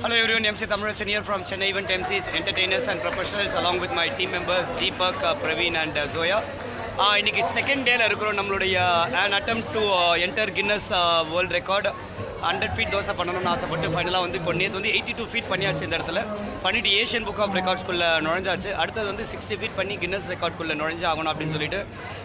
Hello everyone, MC Thamurasan here from Chennai Event MCs, entertainers and professionals along with my team members Deepak, uh, Praveen and uh, Zoya. Uh, இன்னைக்கு second டேல இருக்கிறோம் நம்மளுடைய an attempt to uh, enter Guinness uh, World Record Hundred feet dosa பண்ணணும்னு ஆசைப்பட்டு ஃபைனலாக வந்து இப்போ நேற்று வந்து எயிட்டி டூ ஃபீட் பண்ணியாச்சு இந்த இடத்துல. பண்ணிட்டு ஏஷியன் புக் ஆஃப் ரெக்கார்ட்ஸ்குள்ளே நுழைஞ்சாச்சு. அடுத்தது வந்து சிக்ஸ்டி ஃபீட் பண்ணி கின்னஸ் ரெக்கார்ட்குள்ளே நுழைஞ்சு ஆகணும் அப்படின்னு சொல்லிட்டு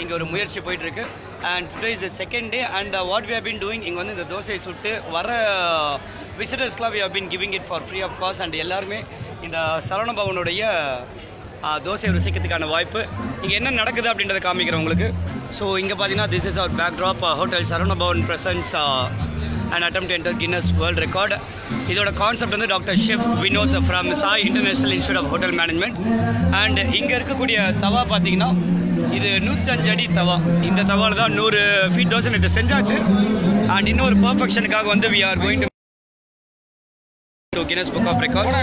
இங்கே ஒரு முயற்சி போயிட்டுருக்கு. And today is the second day and what we have been doing இங்கே வந்து இந்த தோசையை சுட்டு வர விசிட்டர்ஸ்க்குலாம் we have been giving it for free of cost and எல்லாருமே இந்த சரவண பவனுடைய uh, தோசையை ருசிக்கிறதுக்கான வாய்ப்பு. இங்கே என்ன நடக்குது அப்படின்றத காமிக்கிறேன் உங்களுக்கு. ஸோ இங்கே பார்த்தீங்கன்னா this is our backdrop hotel Saravana Bhavan presents and attempt to enter Guinness world record இதோட கான்செப்ட் வந்து doctor chef Vinod from Sai international institute of hotel management and இங்கே இருக்கக்கூடிய தவா பார்த்தீங்கன்னா இது நூற்றஞ்சு அடி தவா. இந்த தவாவில் தான் நூறு ஃபீட் தோசை இது செஞ்சாச்சு. அண்ட் இன்னொரு பர்ஃபெக்ஷனுக்காக வந்து we are going to Guinness book of records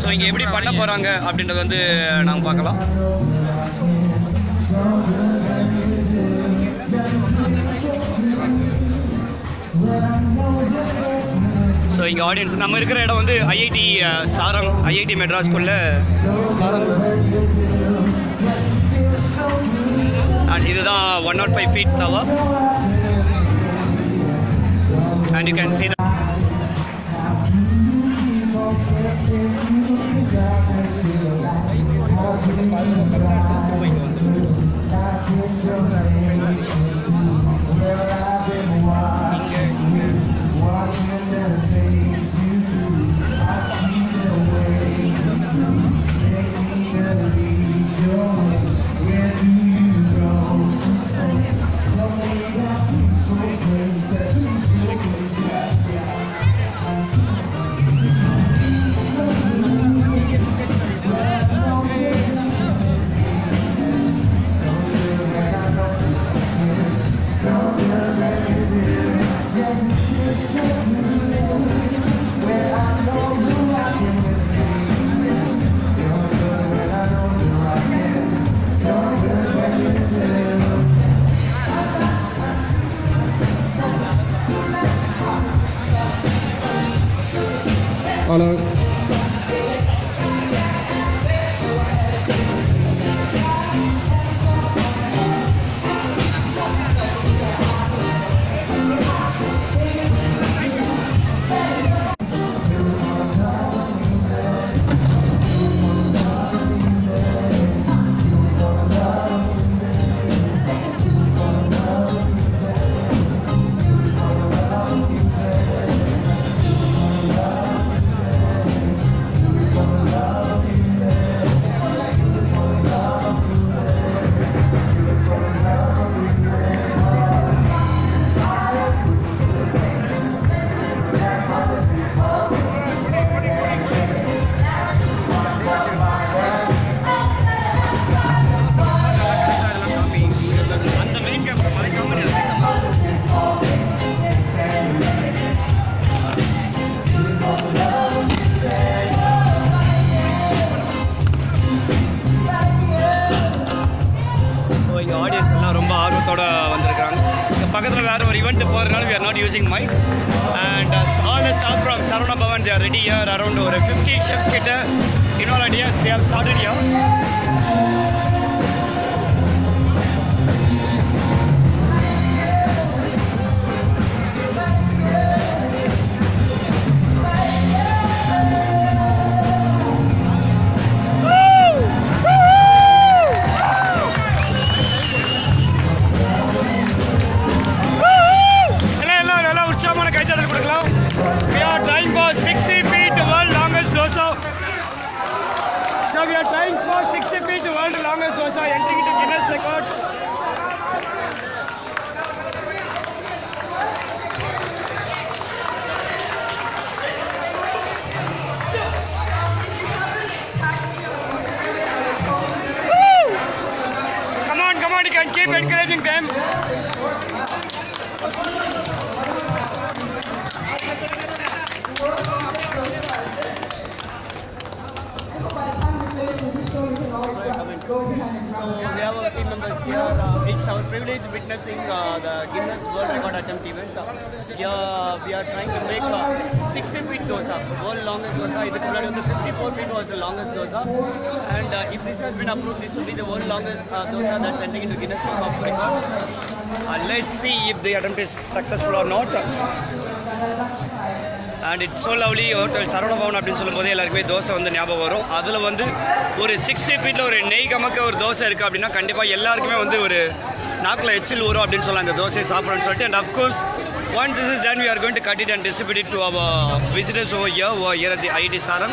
so இங்கே எப்படி பண்ண போகிறாங்க அப்படின்றத வந்து நாங்கள் பார்க்கலாம். ஸோ இங்கே ஆடியன்ஸ் நம்ம இருக்கிற இடம் வந்து ஐஐடி சாரம் ஐஐடி மெட்ராஸ்குள்ள சாரம் அண்ட் இதுதான் one nought five feet tawa and you can see the よ。So we are trying for 60 feet world longest dosa entering into Guinness records Woo! Come on, come on, you can keep encouraging them. So we have a team members here. Uh, it's our privilege witnessing uh, the Guinness World Record attempt event. Uh, here we are trying to make a 60 feet dosa, world longest dosa. The 54 feet was the longest dosa. And if this has been approved, this will be the world longest dosa that's entering into Guinness Book of Records. let's see if the attempt is successful or not. And it's so lovely hotel Saravana Bhavan அப்படின்னு சொல்லும்போது எல்லாருக்குமே தோசை வந்து ஞாபகம் வரும். அதில் வந்து ஒரு sixty ஃபீட்டில் ஒரு நெய் கமக்க ஒரு தோசை இருக்குது அப்படின்னா கண்டிப்பாக எல்லாருக்குமே வந்து ஒரு நாக்கில் எச்சில் ஊறும் அப்படின்னு சொல்லலாம் அந்த தோசையை சாப்பிடணும்னு சொல்லிட்டு. And of course once this is done we are going to cut it and distribute it to our visitors over here who are here at the IIT Saram.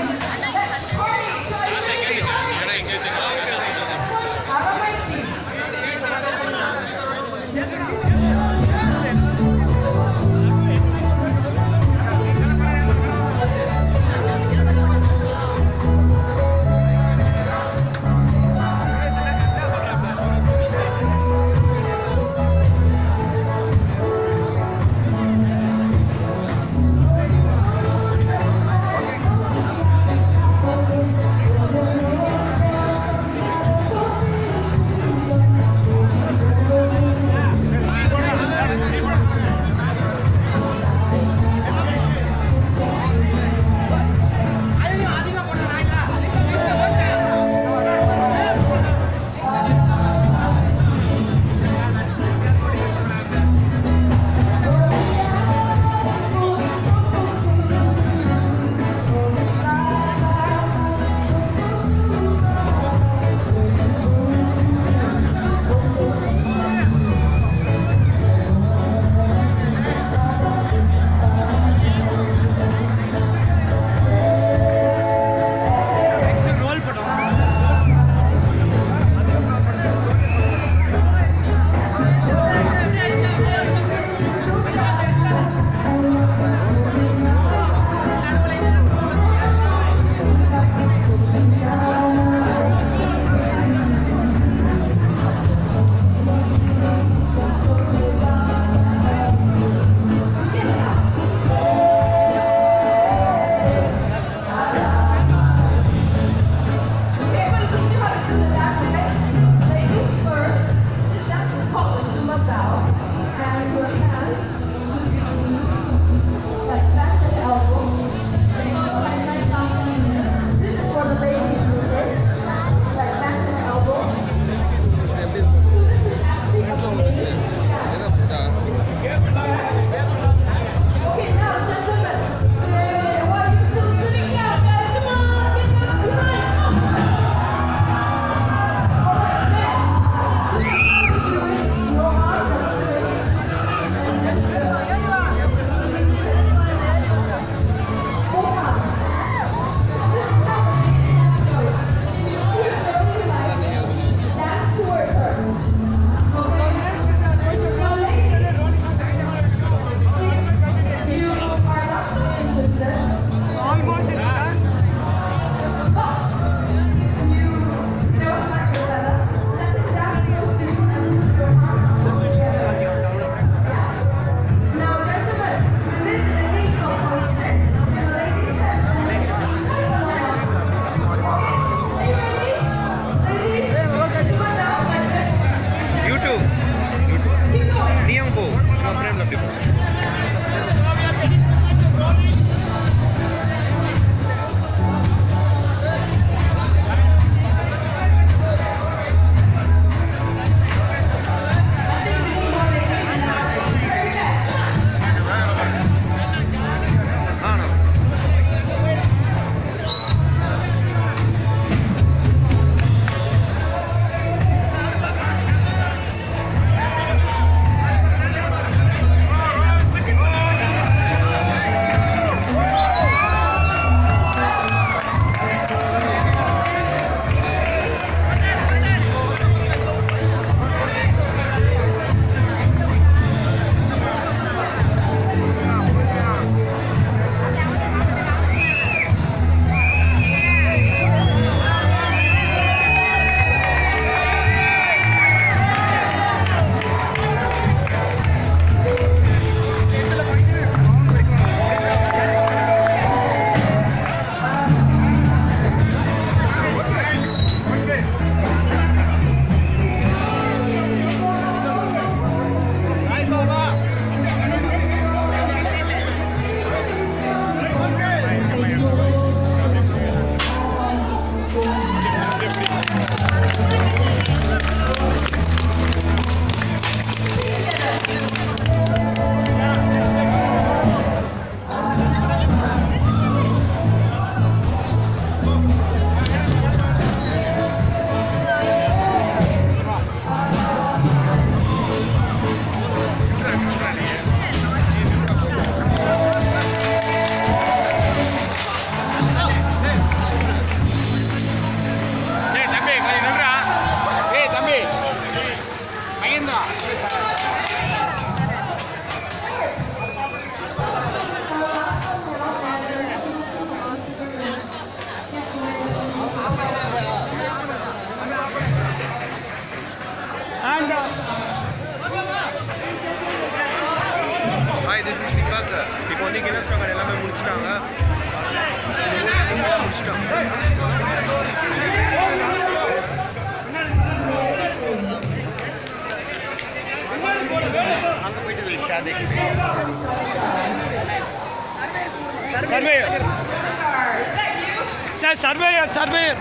surveyor surveyor.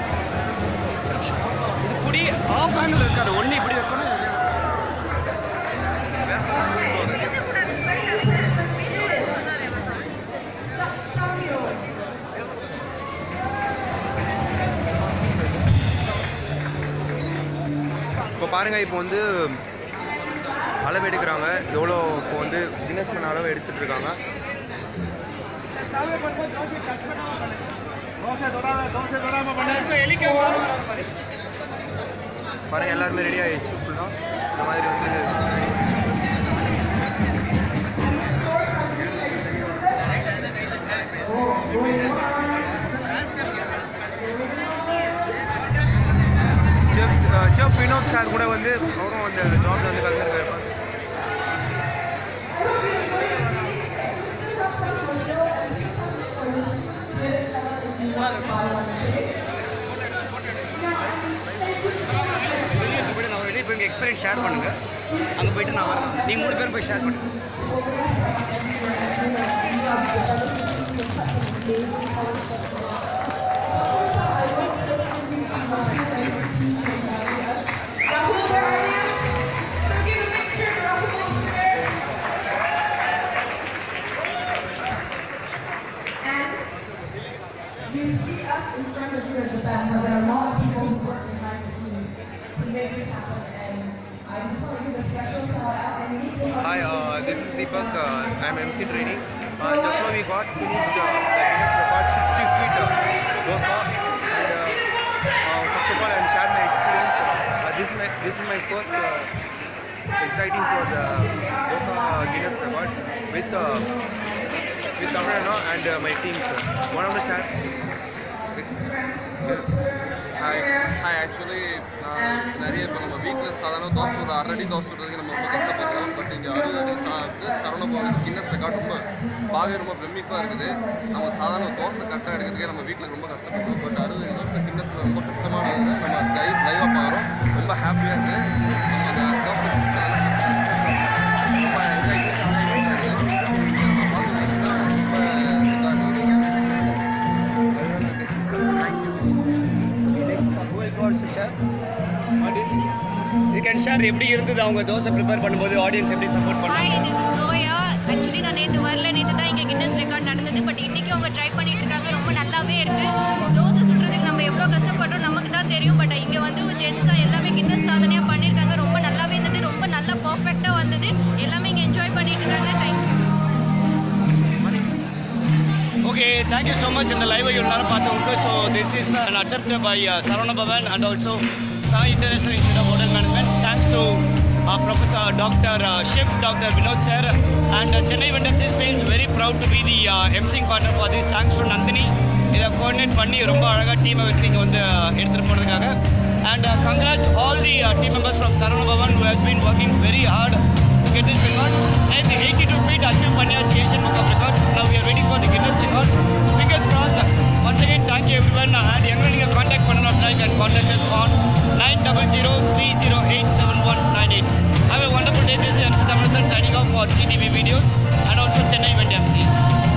இப்படி ஆஃப் ஆங்கிள் இருக்காது ஒன்று இப்படி வைக்கணும். இப்போ பாருங்கள் இப்போ வந்து அளவு எடுக்கிறாங்க. எவ்வளோ இப்போ வந்து பண்ண அளவு எடுத்துட்டு இருக்காங்க. பாருங்கள் எல்லாருமே ரெடி ஆகிடுச்சு ஃபுல்லாக இந்த மாதிரி வந்து செஃப் செஃப் வினோத் சார் கூட வந்து அவரும் அந்த ஜாப்ல வந்து கலந்துருக்காரு. போய் ஷேர் பண்ணுங்கள் அங்கே போயிட்டு நான் வரேன். நீங்கள் மூணு பேர் போய் ஷேர் பண்ணுங்கள் Uh, I'm training. Uh, just now we got finished uh, the Guinness record 60 feet uh. And, uh, uh, first of all, I'm sharing my experience. Uh, this is my this is my first uh, exciting for the uh, Guinness record with uh, with Tamirana and uh, my team. Sir. One of the. Hi hi actually நான் நிறைய இப்போ நம்ம வீட்டில் சாதாரண தோசை சுடுற அரடி தோசை சுடுறதுக்கு நம்ம ரொம்ப கஷ்டப்படுறோம். பட் இங்கே அறுபது அடி சா சரவண பவன் கின்னஸ் ரெக்கார்ட் ரொம்ப பார்க்க ரொம்ப பிரமிப்பாக இருக்குது. நம்ம சாதாரண தோசை கரெக்டாக எடுக்கிறதுக்கே நம்ம வீட்டில் ரொம்ப கஷ்டப்படுறோம். பட் அறுபது அடி தோசை கின்னஸில் ரொம்ப கஷ்டமானது. நம்ம லைவ் லைவாக பார்க்குறோம் ரொம்ப ஹாப்பியாக இருக்குது இருந்தது. அவங்க தோசை ப்ரிப்பேர் பண்ணும்போது ஆடியன்ஸ் எப்படி சப்போர்ட் பண்ணாங்க? ஆக்சுவலி நான் நேற்று வரல. நேற்று தான் இங்கே கின்னஸ் ரெக்கார்ட் நடந்தது. பட் இன்றைக்கி அவங்க ட்ரை பண்ணிட்டு இருக்காங்க. ரொம்ப நல்லாவே இருக்குது தோசை சுடுறதுக்கு நம்ம எவ்வளோ கஷ்டப்படுறோம் நமக்கு தான் தெரியும். பட் இங்கே வந்து ஜென்ஸாக எல்லாமே கின்னஸ் சாதனையாக பண்ணியிருக்காங்க ரொம்ப நல்லாவே இருந்தது. ரொம்ப நல்லா பர்ஃபெக்டாக வந்தது. எல்லாமே இங்கே என்ஜாய் பண்ணிட்டு இருக்காங்க. Thank you okay thank you so much இந்த லைவ் எல்லாரும் பார்த்தவங்களுக்கு so this is an attempt by Saravana Bhavan and also Sai international institute of hotel management thanks to professor doctor chef doctor Vinod sir and Chennai vendors feels very proud to be the emceeing partner for this thanks to Nandini இதை coordinate பண்ணி ரொம்ப அழகாக டீமை வச்சு இங்கே வந்து எடுத்துகிட்டு போனதுக்காக and congrats all the team members from Saravana Bhavan who has been working very hard to get this record. And the 82 feet achieved பண்ணியாச்சு Asian Book of Records. Now we are waiting for the Guinness record. Fingers crossed. Once again, thank you everyone. And everyone you contact Panana you can contact us on nine double zero three zero eight seven one nine eight. Have a wonderful day. This is MC Thamarasan signing off for GTV videos and also Chennai Event MCs.